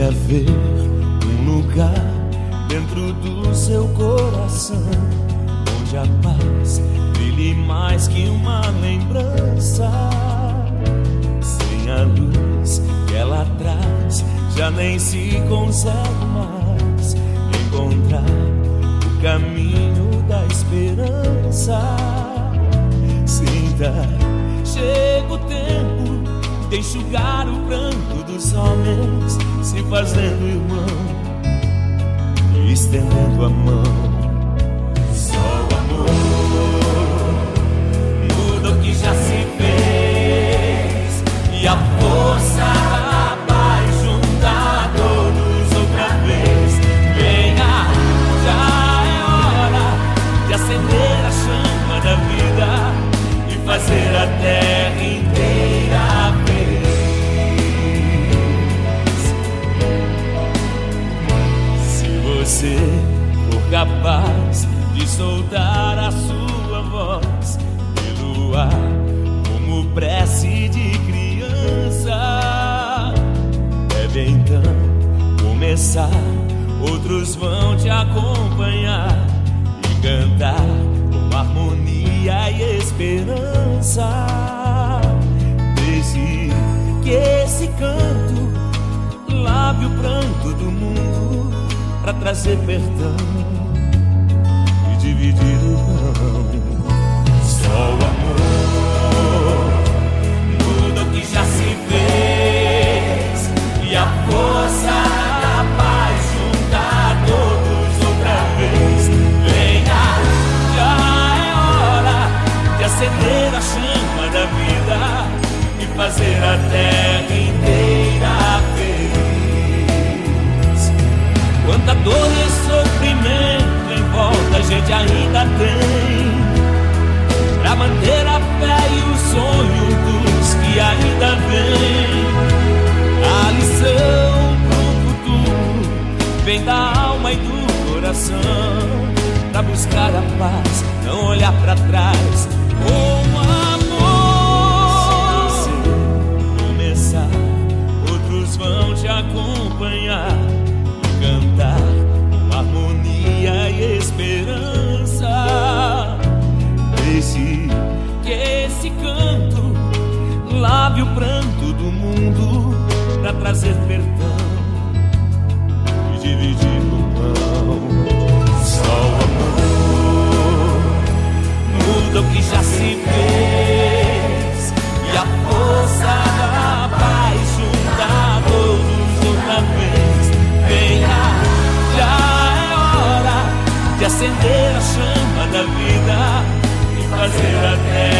quer ver um lugar dentro do seu coração onde a paz brilhe mais que uma lembrança. Sem a luz que ela traz, já nem se consegue mais encontrar o caminho da esperança. Sinta, chega o tempo de enxugar o pranto dos homens, se fazendo irmão e estendendo a mão. Você for capaz de soltar a sua voz pelo ar, como prece de criança, deve então começar. Outros vão te acompanhar e cantar com harmonia e esperança. Para trazer perdão e dividir o pão. Só o amor gente ainda tem. Pra manter a fé e o sonho dos que ainda vêm. A lição pro futuro vem da alma e do coração. Pra buscar a paz, não olhar pra trás. Com amor Se você começar, outros vão te acompanhar esse canto lave o pranto do mundo para trazer perdão e dividir o pão. Só o amor muda o que já se fez e a força da paz junta todos outra vez. Venha, já é hora de acender a chama da vida e fazer a terra